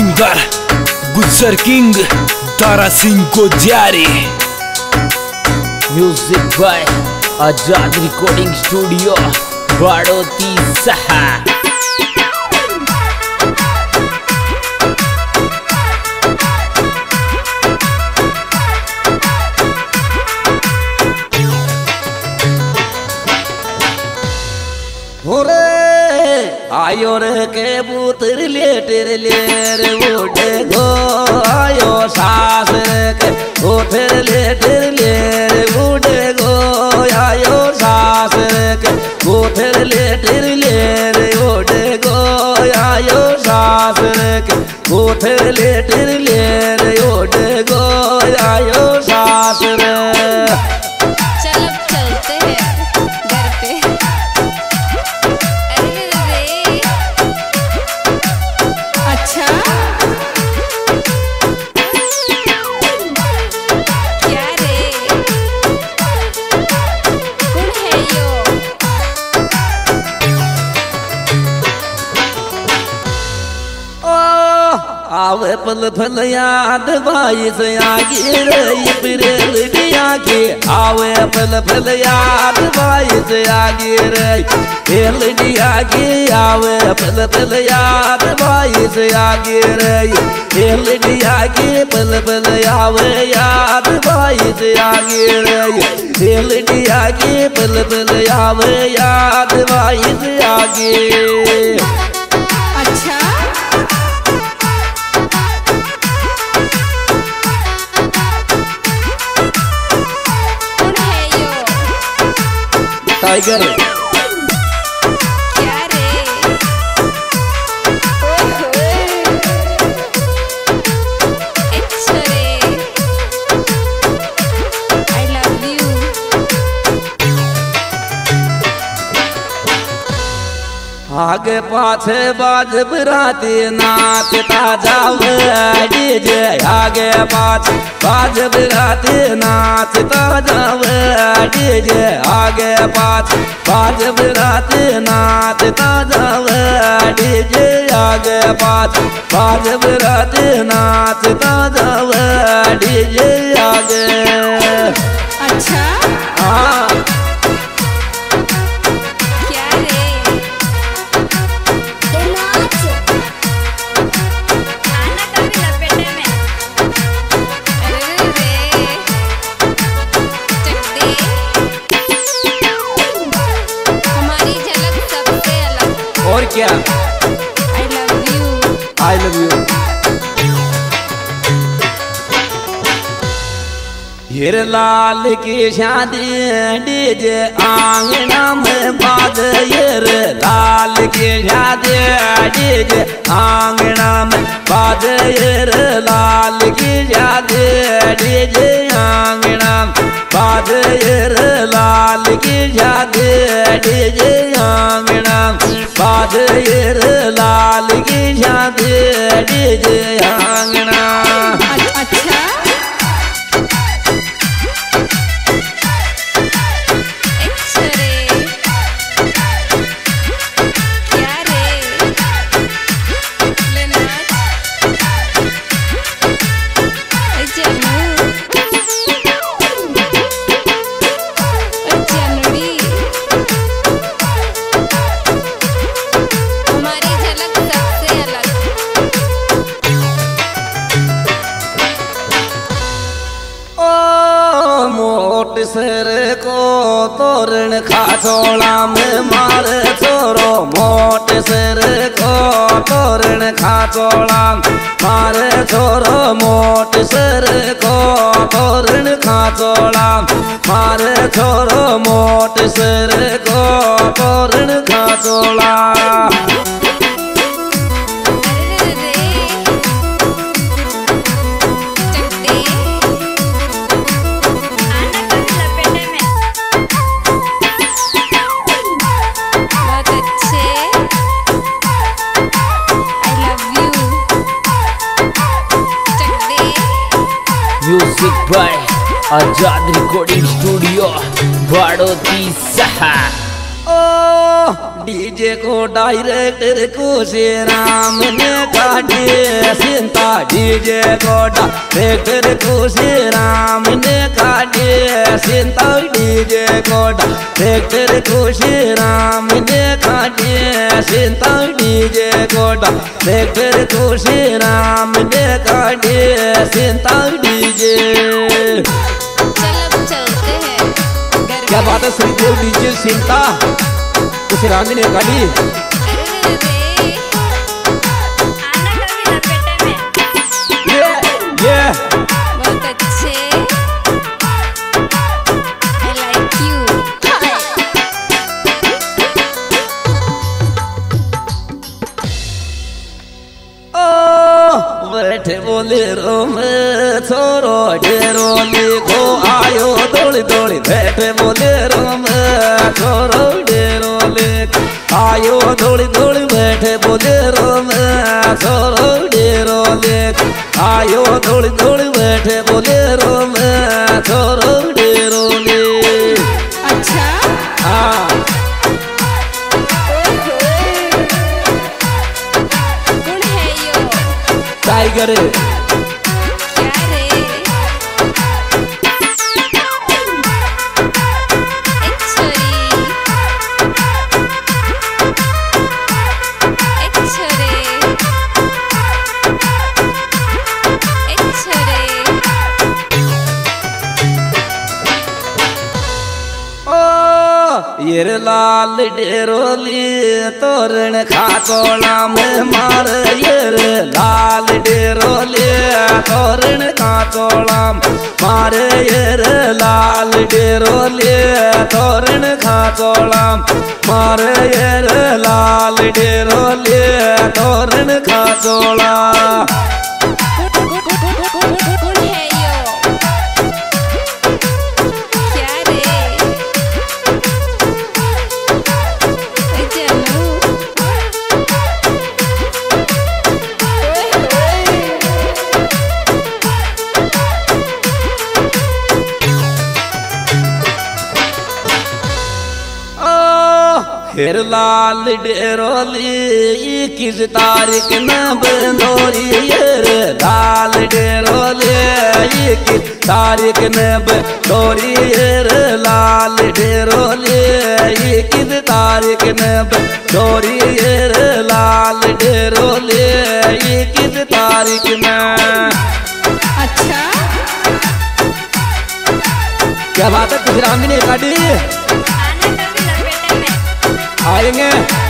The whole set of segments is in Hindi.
सिंगर गुजर किंग तारा सिंह को जारी music by Azad recording studio Baroti सहा आयो रे के पुत्र लेटर लेर उठे गो। आयो सास रे के पुत्र लेटर लेर उठे गो। आयो सास रे के पुत्र लेटर लेर उठे गो। आयो सास रे के पुत्र लेटर लेर उठे गो। आयो आवे पल पल याद भाई से आगे रही दिया के आवे पल पल याद भाई से आगे रही दिया के आवे पल पल याद भाई से आगे रही दिया के पल पल आवे याद भाई से आगे रही दिया के पल पल आवे याद भाई से आगे। टाइगर आगे पाछे बाज बराती नाचता जावे। डीजे आगे पाछे बाज बराती नाचता जावे। डीजे आगे पाछे बाज बराती नाचता जावे। डीजे आगे पाछे बाज बराती नाचता जावे। डीजे आगे अच्छा? हाँ। क्या? I love you I love you Heer Lal की शादी डीजे आंगना में बाज। हीर लाल की शादी डीजे आंगना में बाज। हीर लाल की शादी डीजे आंगना में बाज। हीर लाल की शादी डीजे में लाल की शादी डीजे तोरण छोड़ा में मार छोरो मोट सिर को। तोरण खा छोड़ा मार छोरो मोट सिर को। तोरण खा छोड़ा मार छोरो मोट सिर को। तोरण खाचोला अरे by Azad recording studio Baroti सहा। ओ, डीजे को डायरेक्टर को से राम ने काटे। सिंता डीजे गोडा ट्रैक्टर खुशी राम ने काटे। सिंता डीजे गोडा ट्रैक्टर खुशी राम ने काटे। सिंता डीजे गोडा ट्रैक्टर खुशी राम ने काटे। सिंता डीजे है श्रीदेव डीजे सिंता। खुशी राम ने गाड़ी ये बोले रो में छोरो डेरो आयो दौड़ी दौड़ी बैठे आयो दौड़ी दौड़ी बैठे बोले रो में डेरो आयो दौड़ी दौड़ी बैठे बोले रो में छोरो डेरो अच्छा। हाँ। है टाइगर। ओ ये रे लाल डेरोली तोरण खाचोला में मार ये रे लाल डेरोली तोरण खाचोला में मार ये रे लाल डेरोली तोरण खाचोला में मार ये लाल डेरोली तोरण खाचोला फिर लाल डेरोली किस तारीख न बंदोरी? लाल डेरोली किस तारीख न बंदोरी? लाल डेरोली किस तारीख न बंदोरी? लाल डेरोली किस तारीख में? अच्छा। क्या बात है कुछ राम ने काटी? में आएँगे।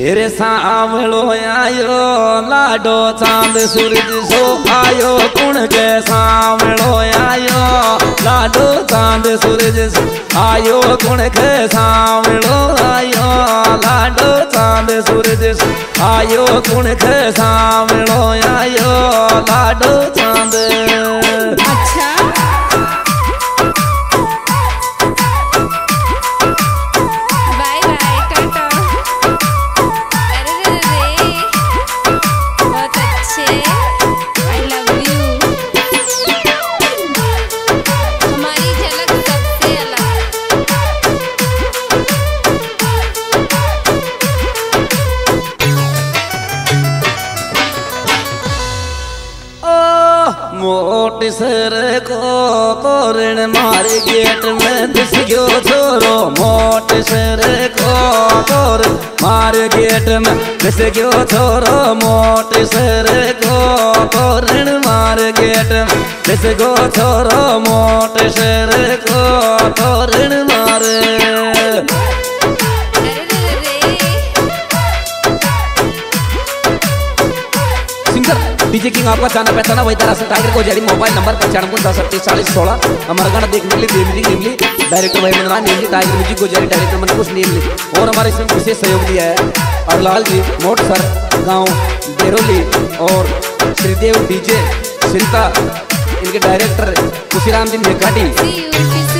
तेरे सावलो आयो लाडो चांद सूरज सो आयो कुण के सावलो आयो लाडो चांद सूरज सो आयो कुण के सावलो आयो लाडो चांद सूरज सो आयो कुण के सावलो आयो लाडो चांद को तोरण मार गेट में दिस गयो छोरो मोट सर को कोर मार गेट में दिस गयो छोरो मोट सर को कोरण मार गेट में दिस गयो छोरो मोट सर को कोरण मार डीजे किंग आपका जाना पहचाना, वही तरह से टाइगर को जारी मोबाइल नंबर पचानवे दस अट्ठाईस चालीस, सोलह हमारा गाना देखने के लिए नेमली डायरेक्टर भाई मंदना नेमली टाइगर म्यूज़िक को जारी डायरेक्टर मन कुछ नेमली और हमारे इसमें विशेष सहयोग दिया है। और लाल जी मोट सर गाँव डेरोली और श्रीदेव, डीजे सिंता इनके डायरेक्टर, खुशीराम जी kiss